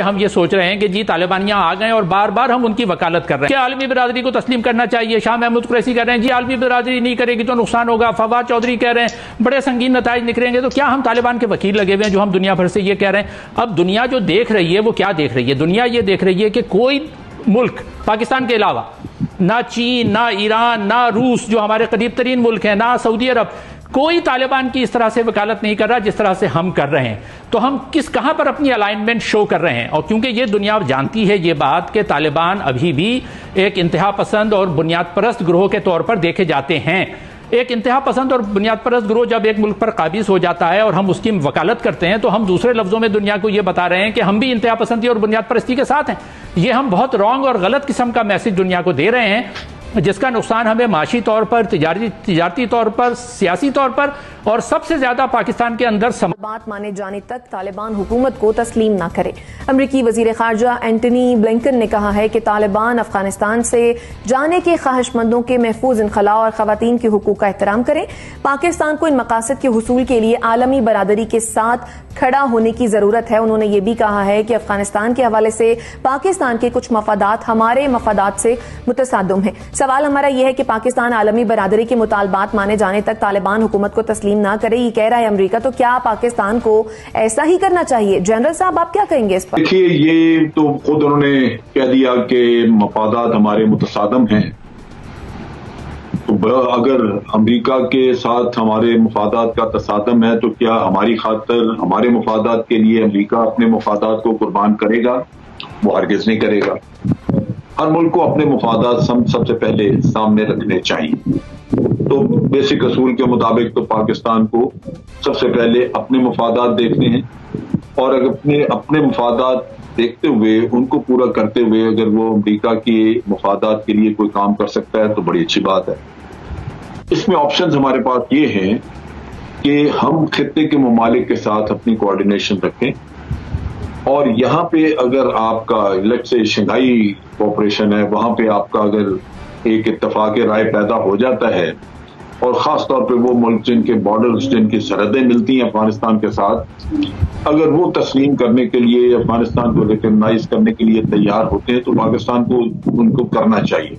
हम ये सोच रहे हैं कि जी, तालिबान यहाँ आ गए और बार बार हम उनकी वकालत कर रहे हैं। कि आलमी बरदरी को तस्लीम करना चाहिए? शाह महमूद कुरैसी कह रहे हैं, जी, आलमी बरदरी नहीं करेगी तो नुकसान होगा। फवाद चौधरी कह रहे हैं, बड़े संगीन नतज निकलेंगे। तो क्या हम तालिबान के वकील लगे हुए हैं जो हम दुनिया भर से ये कह रहे हैं, अब दुनिया जो देख रही है, वो क्या देख रही है? दुनिया ये देख रही है कि कोई मुल्क पाकिस्तान के अलावा, ना चीन, ना ईरान, ना रूस, जो हमारे करीब तरीन मुल्क हैं, ना सऊदी अरब कोई तालिबान की इस तरह से वकालत नहीं कर रहा जिस तरह से हम कर रहे हैं। तो हम किस, कहाँ पर अपनी अलाइनमेंट शो कर रहे हैं? और क्योंकि ये दुनिया जानती है ये बात कि तालिबान अभी भी एक इंतहा पसंद और बुनियाद परस्त ग्रोह के तौर पर देखे जाते हैं। एक इंतहा पसंद और बुनियाद परस्त ग्रोह जब एक मुल्क पर काबिज हो जाता है और हम उसकी वकालत करते हैं तो हम दूसरे लफ्जों में दुनिया को यह बता रहे हैं कि हम भी इंतहा पसंदी और बुनियाद परस्ती के साथ हैं। ये हम बहुत रॉन्ग और गलत किस्म का मैसेज दुनिया को दे रहे हैं। जिसका नुकसान हमें माशी तौर पर, तिजारती तिजारती तौर पर, सियासी तौर पर और सबसे ज़्यादा पाकिस्तान के अंदर सम... बात माने जाने तक तालिबान हुकूमत को तस्लीम न करे। अमरीकी वज़ीर खारजा एंटनी ब्लिंकन ने कहा है कि तालिबान अफ़गानिस्तान से जाने के ख्वाहिशमंदों के महफूज इनखला और खातन के हकूक का एहतराम करें। पाकिस्तान को इन मकासद के हसूल के लिए आलमी बरदरी के साथ खड़ा होने की ज़रूरत है। उन्होंने ये भी कहा है कि अफ़गानिस्तान के हवाले से पाकिस्तान के कुछ मफादात हमारे मफादात से मुतसादम है। सवाल हमारा यह है कि पाकिस्तान आलमी बरदरी के मुतालबात माने जाने तक तालिबान हुकूमत को तस्लीम ना करे, ये कह रहा है अमरीका। तो क्या पाकिस्तान को ऐसा ही करना चाहिए? जनरल साहब, आप क्या कहेंगे इस पर? देखिए, ये तो खुद उन्होंने कह दिया कि मफादात हमारे मुतसादम हैं। तो अगर अमेरिका के साथ हमारे मफादात का तसादम है तो क्या हमारी खातर, हमारे मफादात के लिए अमेरिका अपने मफादात को कुर्बान करेगा? वो हरगिज नहीं करेगा। हर मुल्क को अपने मफादात सब सबसे पहले सामने रखने चाहिए। तो बेसिक असूल के मुताबिक तो पाकिस्तान को सबसे पहले अपने मफादात देखने हैं और अगर अपने अपने मफादात देखते हुए, उनको पूरा करते हुए अगर वो अमरीका के मफादात के लिए कोई काम कर सकता है तो बड़ी अच्छी बात है। इसमें ऑप्शंस हमारे पास ये हैं कि हम खत्े के ममालिक के साथ अपनी कोऑर्डिनेशन रखें। और यहाँ पे अगर आपका लेट से शंघाई कॉपरेशन है, वहाँ पे आपका अगर एक इतफाक राय पैदा हो जाता है, और ख़ास तौर पे वो मुल्क जिनके बॉर्डर्स जिनकी सरहदें मिलती हैं अफ़गानिस्तान के साथ, अगर वो तस्लीम करने के लिए, अफ़गानिस्तान को रिकगनाइज करने के लिए तैयार होते हैं तो पाकिस्तान को उनको करना चाहिए।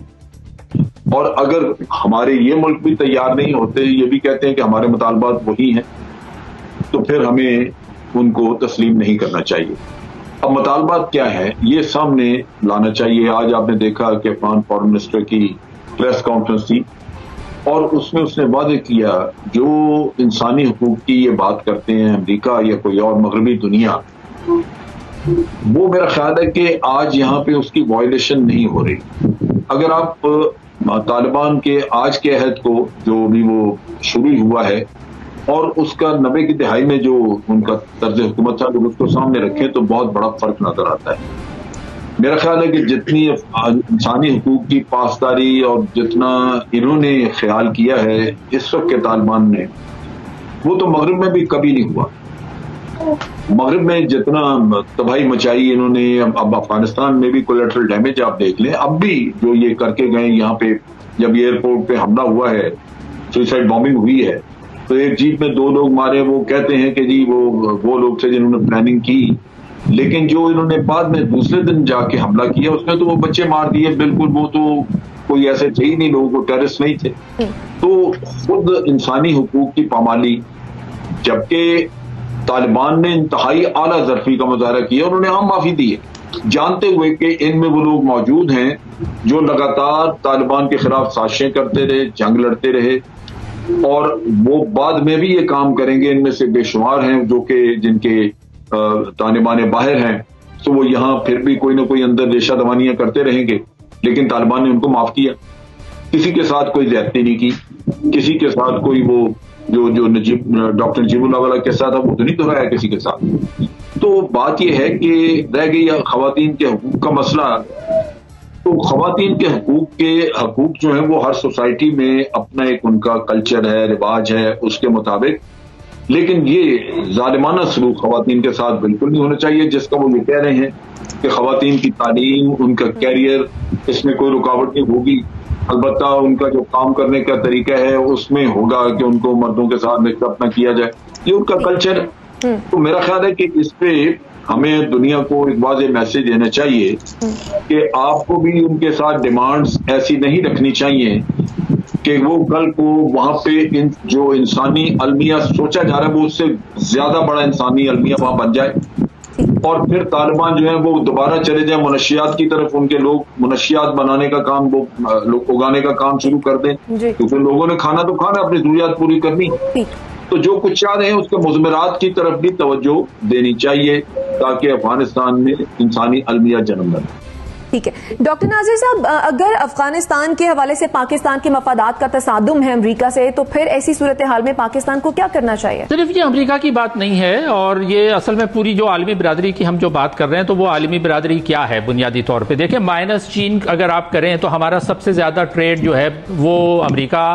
और अगर हमारे ये मुल्क भी तैयार नहीं होते, ये भी कहते हैं कि हमारे मुतालबात वही हैं तो फिर हमें उनको तस्लीम नहीं करना चाहिए। अब मुतालबात क्या है? ये सामने लाना चाहिए। आज आपने देखा कि अफगान फॉरन मिनिस्टर की प्रेस कॉन्फ्रेंस थी और उसमें उसने वादे किया, जो इंसानी हकूक की ये बात करते हैं अमरीका या कोई और मगरबी दुनिया, वो मेरा ख्याल है कि आज यहाँ पे उसकी वायलेशन नहीं हो रही। अगर आप तालिबान के आज के अहद को, जो भी वो शुरू हुआ है और उसका नबे की दिहाई में जो उनका तर्ज हुकूमत था अगर उसको सामने रखें तो बहुत बड़ा फ़र्क नज़र आता है। मेरा ख्याल है कि जितनी इंसानी हकूक की पासदारी और जितना इन्होंने ख्याल किया है, इस वक्त के तालिबान ने वो तो मगरब में भी कभी नहीं हुआ। मगरब में जितना तबाही मचाई इन्होंने, अब अफ़गानिस्तान में भी कोलेट्रल डैमेज आप देख लें, अब भी जो ये करके गए, यहाँ पे जब एयरपोर्ट पे हमला हुआ है सुइसाइड बॉम्बिंग हुई है तो एक जीप में दो लोग मारे, वो कहते हैं कि जी, वो वो लोग थे जिन्होंने प्लानिंग की। लेकिन जो इन्होंने बाद में दूसरे दिन जाके हमला किया उसमें तो वो बच्चे मार दिए। बिल्कुल वो तो कोई ऐसे थे ही नहीं, लोगों को टेररिस्ट नहीं थे। तो खुद इंसानी हकूक की पामाली, जबकि तालिबान ने इंतहाई आला जरफी का मुजाहरा किया, उन्होंने आम माफ़ी दी है। जानते हुए कि इनमें वो लोग मौजूद हैं, जो लगातार तालिबान के खिलाफ साजिशें करते रहे, जंग लड़ते रहे। और वो बाद में भी ये काम करेंगे, इनमें से बेशुमार हैं जो कि, जिनके ताने बाने बाहर हैं। तो वो यहाँ फिर भी कोई ना कोई अंदर रेशा दवानियाँ करते रहेंगे। लेकिन तालिबान ने उनको माफ़ किया। किसी के साथ कोई ज्यादती नहीं की। किसी के साथ कोई वो, जो जो नजीब, डॉक्टर नजीबुल्ला वाला के साथ वो तो नहीं दोहराया किसी के साथ। तो बात यह है कि रह गई खातन के हकूक का मसला। तो खातन के हकूक के हकूक जो है वो हर सोसाइटी में अपना एक उनका कल्चर है रिवाज है उसके मुताबिक। लेकिन ये जालिमाना सलूक खातन के साथ बिल्कुल नहीं होना चाहिए जिसका वो ये कह रहे हैं कि खातन की तालीम उनका कैरियर इसमें कोई रुकावट नहीं होगी। अलबत् उनका जो काम करने का तरीका है उसमें होगा कि उनको मर्दों के साथ मिक्सअप न किया जाए। ये उनका कल्चर तो मेरा ख्याल है कि इस पे हमें दुनिया को एक वाज मैसेज देना चाहिए कि आपको भी उनके साथ डिमांड्स ऐसी नहीं रखनी चाहिए कि वो कल को वहाँ पे इन जो इंसानी अलमिया सोचा जा रहा है वो उससे ज़्यादा बड़ा इंसानी अलमिया वहाँ बन जाए। और फिर तालिबान जो है वो दोबारा चले जाए मुनशियात की तरफ़ उनके लोग मुनशियात बनाने का काम वो लोग उगाने का काम शुरू कर दें। क्योंकि लोगों ने खाना तो खाना अपनी जरूरियात पूरी करनी। तो जो कुछ चाह रहे हैं उसके मुजमरात की तरफ़ भी तवज्जो देनी चाहिए ताकि अफ़गानिस्तान में इंसानी अलमिया जन्म ले। ठीक है। डॉक्टर नाजिर साहब अगर अफ़गानिस्तान के हवाले से पाकिस्तान के मफादात का तसादुम है अमरीका से तो फिर ऐसी सूरत हाल में पाकिस्तान को क्या करना चाहिए? सिर्फ़ ये अमरीका की बात नहीं है, और ये असल में पूरी जो आलमी बिरादरी की हम जो बात कर रहे हैं तो वो आलमी बिरादरी क्या है बुनियादी तौर पर देखिए, माइनस चीन अगर आप करें तो हमारा सबसे ज़्यादा ट्रेड जो है, वो अमरीका,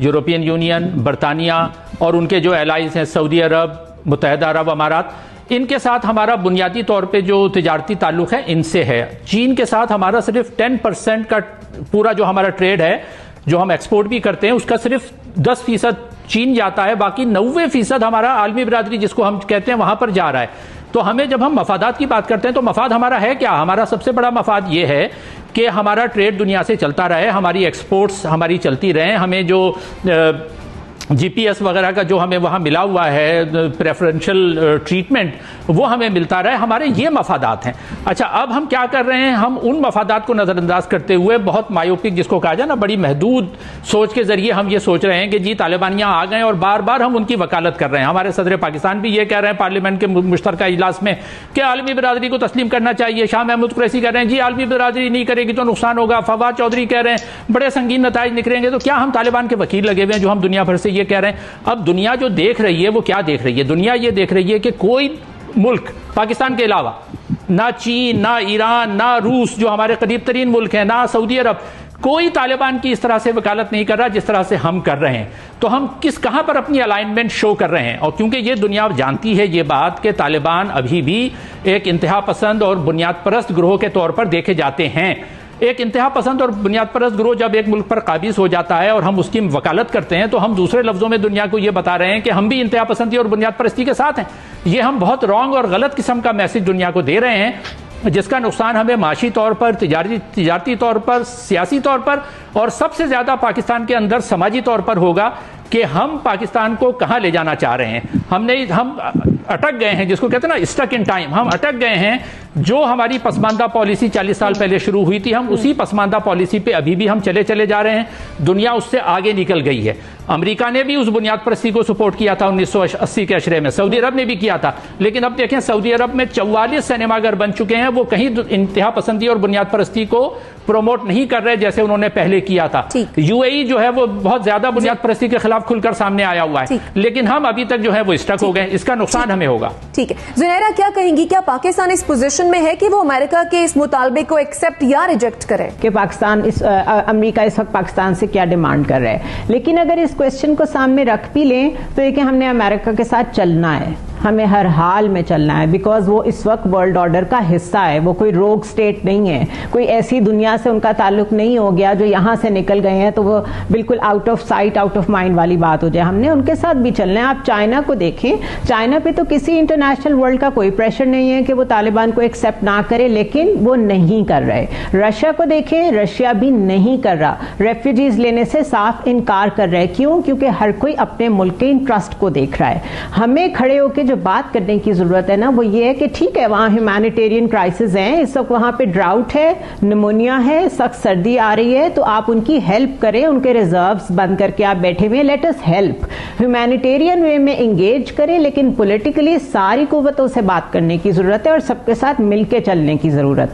यूरोपियन यूनियन, बरतानिया और उनके जो एलाइज हैं, सऊदी अरब मुतहदा अरब अमारात। इनके साथ हमारा बुनियादी तौर पे जो तजारती ताल्लुक है, इनसे है। चीन के साथ हमारा सिर्फ़ टेन परसेंट का पूरा जो हमारा ट्रेड है, जो हम एक्सपोर्ट भी करते हैं, उसका सिर्फ़ दस फ़ीसद चीन जाता है, बाकी नब्बे फ़ीसद हमारा आलमी बरादरी जिसको हम कहते हैं वहाँ पर जा रहा है। तो हमें जब हम मफादात की बात करते हैं तो मफाद हमारा है क्या? हमारा सबसे बड़ा मफाद ये है कि हमारा ट्रेड दुनिया से चलता रहे, हमारी एक्सपोर्ट्स हमारी चलती रहे, हमें जो जीपीएस वगैरह का जो हमें वहाँ मिला हुआ है प्रेफरेंशियल ट्रीटमेंट वो हमें मिलता रहे। हमारे ये मफादात हैं। अच्छा अब हम क्या कर रहे हैं? हम उन मफादात को नज़रअंदाज करते हुए, बहुत मायोपिक जिसको कहा जाए ना, बड़ी महदूद सोच के ज़रिए हम ये सोच रहे हैं कि जी तालिबान यहाँ आ गए और बार बार हम उनकी वकालत कर रहे हैं। हमारे सदर पाकिस्तान भी ये कह रहे हैं, पार्लियामेंट के मुश्तर इजलास में, कि आलमी बरदरी को तस्लीम करना चाहिए। शाह महमूद कुरैसी कह रहे हैं, जी, आलमी बरदरी नहीं करेगी तो नुकसान होगा। फवाद चौधरी कह रहे हैं, बड़े संगीन नतज निकलेंगे। तो क्या हम तालिबान के वकील लगे हुए हैं जो हम दुनिया भर से ये कह रहे हैं, अब दुनिया जो देख रही है, वो क्या देख रही है? दुनिया ये देख रही है कि कोई मुल्क, पाकिस्तान के अलावा, ना चीन, ना ईरान, ना रूस, जो हमारे करीब तरीन मुल्क हैं, ना सऊदी अरब, कोई तालिबान की इस तरह से वकालत नहीं कर रहा जिस तरह से हम कर रहे हैं। तो हम किस, कहाँ पर अपनी अलाइनमेंट शो कर रहे हैं? और क्योंकि ये दुनिया जानती है ये बात कि तालिबान अभी भी एक इंतहा पसंद और बुनियाद परस्त ग्रोह के तौर पर देखे जाते हैं। एक इंतहा पसंद और बुनियाद परस्त ग्रोह जब एक मुल्क पर काबिज हो जाता है और हम उसकी वकालत करते हैं तो हम दूसरे लफ्जों में दुनिया को यह बता रहे हैं कि हम भी इंतहा पसंदी और बुनियाद परस्ती के साथ हैं। ये हम बहुत रॉन्ग और गलत किस्म का मैसेज दुनिया को दे रहे हैं, जिसका नुकसान हमें माशी तौर पर तिजारी तजारती तौर पर, सियासी तौर पर और सबसे ज़्यादा पाकिस्तान के अंदर समाजी तौर पर होगा कि हम पाकिस्तान को कहाँ ले जाना चाह रहे हैं। हमने, हम अटक गए हैं, जिसको कहते हैं ना स्टक इन टाइम हम अटक गए हैं, जो हमारी पसमानदा पॉलिसी 40 साल पहले शुरू हुई थी, हम उसी पसमानदा पॉलिसी पे अभी भी हम चले चले जा रहे हैं। दुनिया उससे आगे निकल गई है। अमेरिका ने भी उस बुनियाद परस्ती को सपोर्ट किया था 1980 के अशरे में। सऊदी अरब ने भी किया था। लेकिन अब देखें सऊदी अरब में चौवालीस सिनेमाघर बन चुके हैं वो कहीं इंतहा पसंदी और बुनियाद परस्ती को प्रमोट नहीं कर रहे जैसे उन्होंने पहले किया था। यूएई जो है वो बहुत ज़्यादा बुनियाद परस्ती के खिलाफ खुलकर सामने आया हुआ है। लेकिन हम अभी तक जो है वो स्टक हो गए इसका नुकसान हमें होगा। ठीक है। जुनैरा क्या कहेंगी क्या पाकिस्तान इस पोजिशन में है कि वो अमेरिका के इस मुतालबे को एक्सेप्ट या रिजेक्ट करे? कि पाकिस्तान इस अमेरिका इस वक्त पाकिस्तान से क्या डिमांड कर रहा है। लेकिन अगर इस क्वेश्चन को सामने रख भी लें तो ये कि हमने अमेरिका के साथ चलना है। हमें हर हाल में चलना है बिकॉज़ वो इस वक्त वर्ल्ड ऑर्डर का हिस्सा है, वो कोई रोग स्टेट नहीं है, कोई ऐसी दुनिया से उनका ताल्लुक नहीं हो गया जो यहाँ से निकल गए हैं तो वो बिल्कुल out of sight out of mind वाली बात हो जाए। हमने उनके साथ भी चलना है। आप चाइना को देखें, चाइना पे तो किसी इंटरनेशनल वर्ल्ड का कोई प्रेशर नहीं है कि वो तालिबान को एक्सेप्ट ना करे, लेकिन वो नहीं कर रहे। रशिया को देखें, रशिया भी नहीं कर रहा। रेफ्यूजीज लेने से साफ़ इनकार कर रहे क्यों? क्योंकि हर कोई अपने मुल्क के इंटरेस्ट को देख रहा है। हमें खड़े होकर जो बात करने की ज़रूरत है ना, वो ये है कि ठीक है, वहाँ ह्यूमैनिटेरियन क्राइसिस हैं, इस वक्त वहाँ पे ड्राउट है निमोनिया है सख्त सर्दी आ रही है तो आप उनकी हेल्प करें, उनके रिज़र्व बंद करके आप बैठे हुए let us help humanitarian way में इंगेज करें, लेकिन पोलिटिकली सारी कुतों से बात करने की ज़रूरत है और सबके साथ मिलकर चलने की ज़रूरत